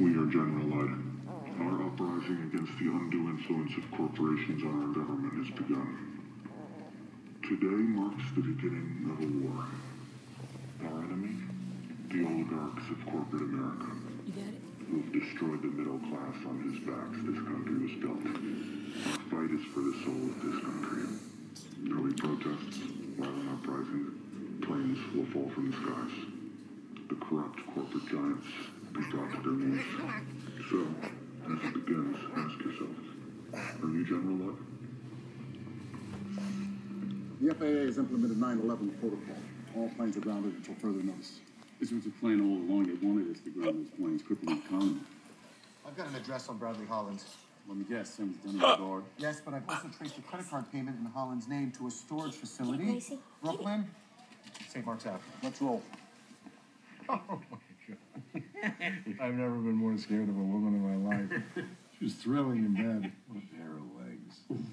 We are General Ludd. Our uprising against the undue influence of corporations on our government has begun. Today marks the beginning of a war. Our enemy, the oligarchs of corporate America, who have destroyed the middle class on whose backs this country was built. Our fight is for the soul of this country. Be protests, violent uprisings, planes will fall from the skies. The corrupt corporate giants will be brought to their knees. So, as it begins, ask yourself, are you General Ludd? The FAA has implemented 9/11 protocol. All planes are grounded until further notice. This was a plan all along. They wanted us to ground those planes, crippling the economy. I've got an address on Bradley Holland. Let me guess, someone's done a guard. Yes, but I've also traced a credit card payment in Holland's name to a storage facility. Brooklyn, St. Mark's Ave. Let's roll. Oh, I've never been more scared of a woman in my life. She was thrilling in bed. What a pair of legs.